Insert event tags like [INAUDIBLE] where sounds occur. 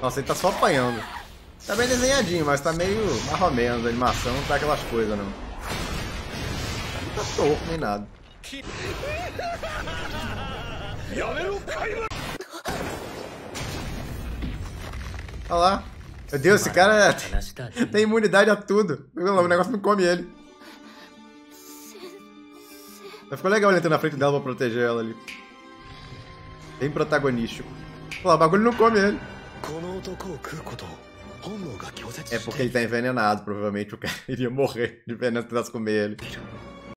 Nossa, ele tá só apanhando. Tá bem desenhadinho, mas tá meio menos. A animação não tá aquelas coisas, não. Não tá torto nem nada. Olha lá. Meu Deus, esse cara [LAUGHS] tem imunidade a tudo. O negócio não come ele. Mas ficou legal ele entrar na frente dela pra proteger ela ali. Bem protagonístico. Lá, o bagulho não come ele. É porque ele tá envenenado, provavelmente o cara [LAUGHS] iria morrer de veneno se tentasse comer ele.